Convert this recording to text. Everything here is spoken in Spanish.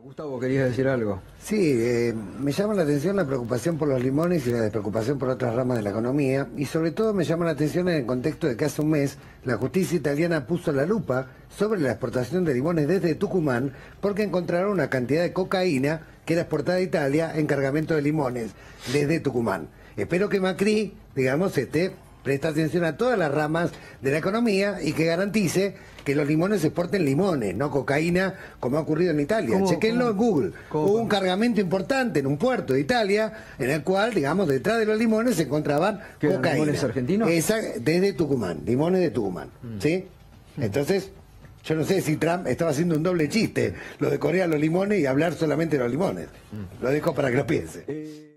Gustavo, querías decir algo. Sí, eh, me llama la atención la preocupación por los limones y la despreocupación por otras ramas de la economía y sobre todo me llama la atención en el contexto de que hace un mes la justicia italiana puso la lupa sobre la exportación de limones desde Tucumán porque encontraron una cantidad de cocaína que era exportada a Italia en cargamento de limones desde Tucumán. Espero que Macri, digamos, esté presta atención a todas las ramas de la economía y que garantice que los limones se exporten limones, no cocaína, como ha ocurrido en Italia. Chequenlo en Google. Hubo un cargamento importante en un puerto de Italia, en el cual, digamos, detrás de los limones se encontraban cocaína. ¿Limones argentinos? desde Tucumán, limones de Tucumán. Mm. ¿Sí? Entonces, yo no sé si Trump estaba haciendo un doble chiste, lo de Corea los limones y hablar solamente de los limones. Mm. Lo dejo para que lo piense. Eh,